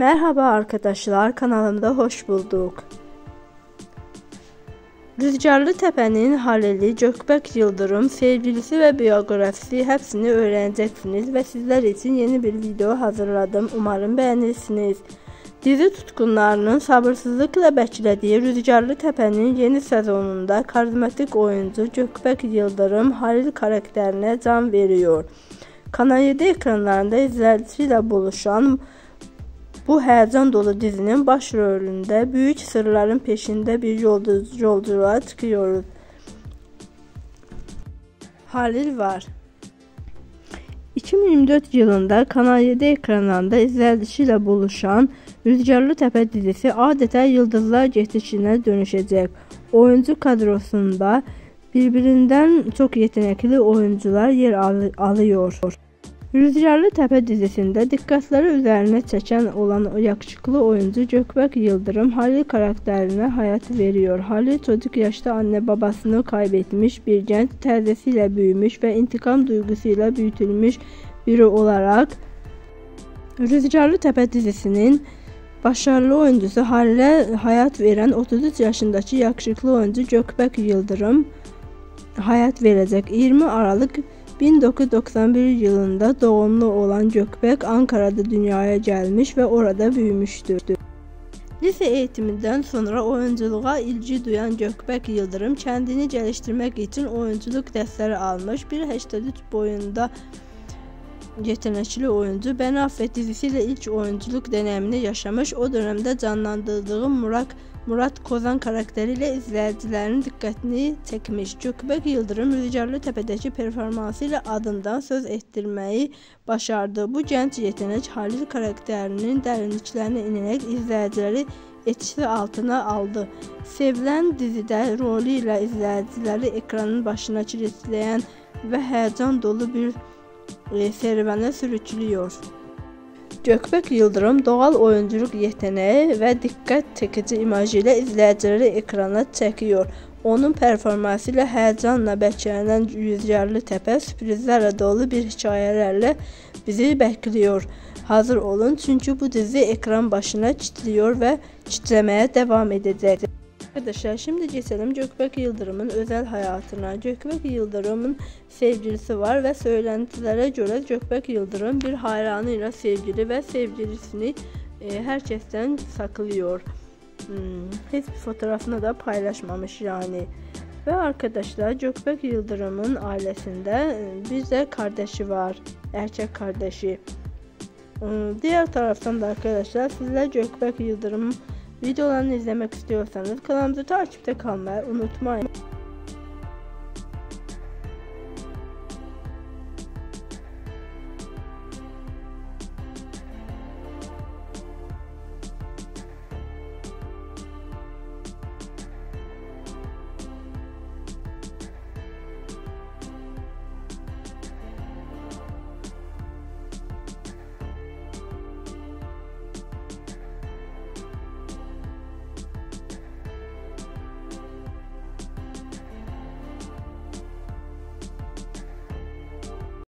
Merhaba arkadaşlar, kanalımda hoş bulduk. Rüzgarlı Tepe'nin Halili, Gökbek Yıldırım, sevgilisi ve biyografisi hepsini öğreneceksiniz ve sizler için yeni bir video hazırladım. Umarım beğenirsiniz. Dizi tutkunlarının sabırsızlıkla beklediği Rüzgarlı Tepe'nin yeni sezonunda karizmatik oyuncu Gökbek Yıldırım Halil karakterine can veriyor. Kanal 7 ekranlarında izləyicisiyle buluşan bu həyəcan dolu dizinin baş rolündə büyük sırların peşində bir yolcu, yolculuğa çıkıyoruz. Halil var. 2024 yılında Kanal 7 ekranlarında izləyicisiyle buluşan Rüzgarlı Tepe dizisi adeta yıldızlar geçişine dönüşəcək. Oyuncu kadrosunda birbirinden çok yetenekli oyuncular yer al alıyor. Rüzgarlı Tepe dizisinde dikkatleri üzerine çeken olan yakışıklı oyuncu Gökbek Yıldırım Halil karakterine hayat veriyor. Halil çocuk yaşta anne babasını kaybetmiş bir genç teyzesiyle büyümüş ve intikam duygusuyla büyütülmüş biri olarak Rüzgarlı Tepe dizisinin başarılı oyuncusu Halil'e hayat veren 33 yaşındaki yakışıklı oyuncu Gökbek Yıldırım hayat verecek. 20 Aralık 1991 yılında doğumlu olan Gökbek Ankara'da dünyaya gelmiş ve orada büyümüştür. Lise eğitiminden sonra oyunculuğa ilgi duyan Gökbek Yıldırım kendini geliştirmek için oyunculuk dersleri almış. 1.83 boyunda yetenekli oyuncu Ben Affet dizisiyle ilk oyunculuk deneyimini yaşamış. O dönemde canlandırdığı Murat Murat Kozan karakteriyle izleyicilerin dikkatini çekmiş. Gökbek Yıldırım Rüzgarlı Tepedeki performansıyla adından söz ettirmeyi başardı. Bu genç yetenek Halil karakterinin derinliklerine inerek izleyicileri etkisi altına aldı. Sevilen dizide rolüyle izleyicileri ekranın başına kilitleyen ve heyecan dolu bir serüvene sürüklüyor. Gökbek Yıldırım doğal oyunculuk yeteneği ve dikkat çekici imajıyla izleyicileri ekrana çekiyor. Onun performansıyla heyecanla beklenen Rüzgarlı Tepe sürprizlerle dolu bir hikayelerle bizi bekliyor. Hazır olun çünkü bu dizi ekran başına kilitliyor ve kitlemeye devam edecek. Arkadaşlar şimdi geçelim Gökbek Yıldırım'ın özel hayatına. Gökbek Yıldırım'ın sevgilisi var ve söylentilere göre Gökbek Yıldırım bir hayranıyla sevgili ve sevgilisini e, herkesten saklıyor. Hmm, hiçbir fotoğrafını da paylaşmamış yani. Ve arkadaşlar Gökbek Yıldırım'ın ailesinde e, bir de kardeşi var. Erkek kardeşi. Hmm, diğer taraftan da arkadaşlar sizler Gökbek Yıldırım Videolarını izlemek istiyorsanız kanalımızı takipte kalmayı unutmayın.